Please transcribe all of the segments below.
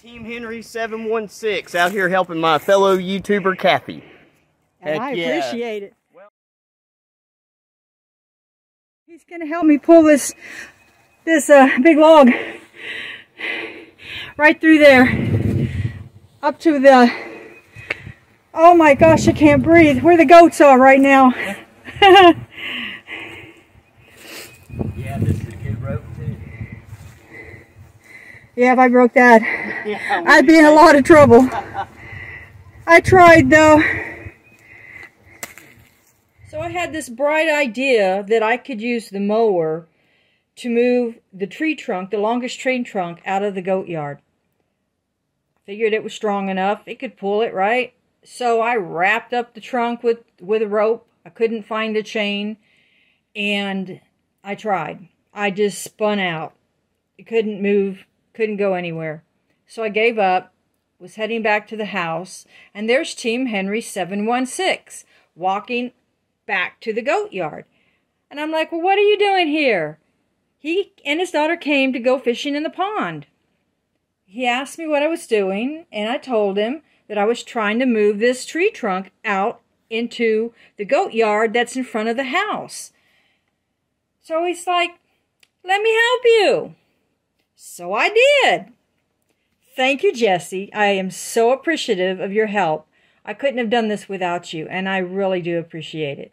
Team Henry 716 out here helping my fellow YouTuber Kathy. And Heck I yeah. appreciate it. He's gonna help me pull this this uh, big log right through there up to the oh my gosh I can't breathe where the goats are right now Yeah, this is a good rope too. Yeah if I broke that Yeah, I'd be in a lot of trouble I tried though so I had this bright idea that I could use the mower to move the tree trunk, the longest tree trunk, out of the goat yard. Figured it was strong enough, it could pull it, right? So I wrapped up the trunk with, with a rope. I couldn't find a chain, and I tried. I just spun out. It couldn't move, couldn't go anywhere. So I gave up, was heading back to the house, and there's Team Henry 716 walking back to the goat yard. And I'm like, well, what are you doing here? He and his daughter came to go fishing in the pond. He asked me what I was doing, and I told him that I was trying to move this tree trunk out into the goat yard that's in front of the house. So he's like, let me help you. So I did. Thank you, Jesse. I am so appreciative of your help. I couldn't have done this without you, and I really do appreciate it.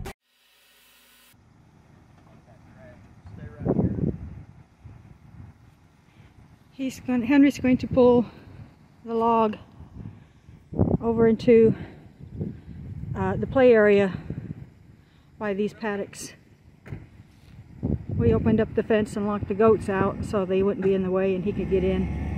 he's going, Henry's going to pull the log over into uh, the play area by these paddocks. We opened up the fence and locked the goats out so they wouldn't be in the way and he could get in.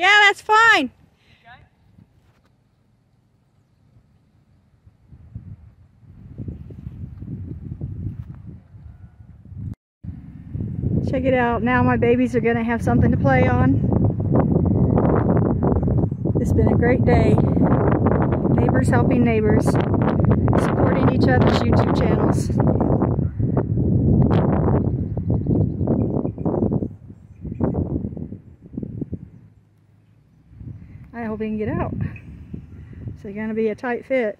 Yeah, that's fine. Check it out. Now my babies are going to have something to play on. It's been a great day. Neighbors helping neighbors. Supporting each other's YouTube channels. He can get out. It's going to be a tight fit.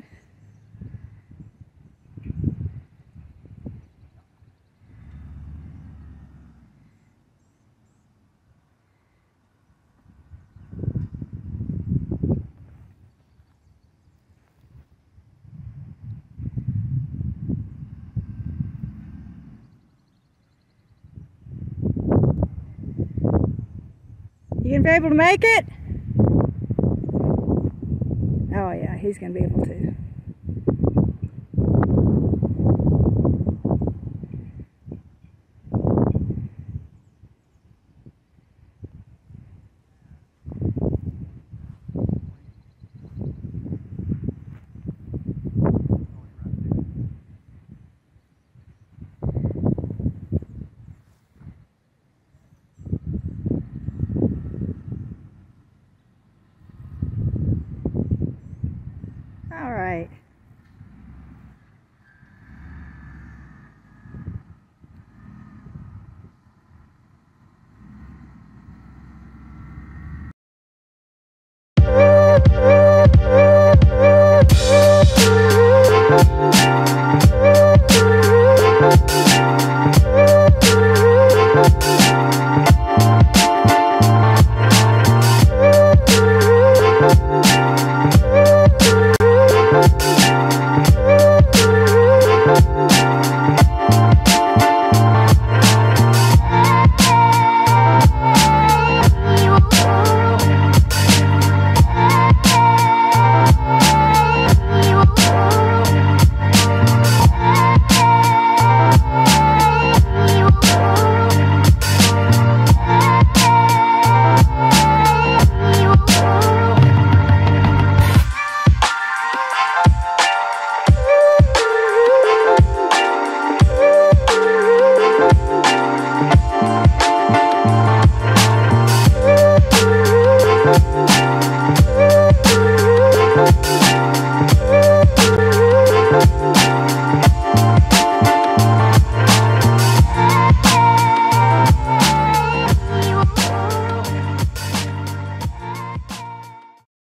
You gonna be able to make it? Oh yeah, he's going to be able to.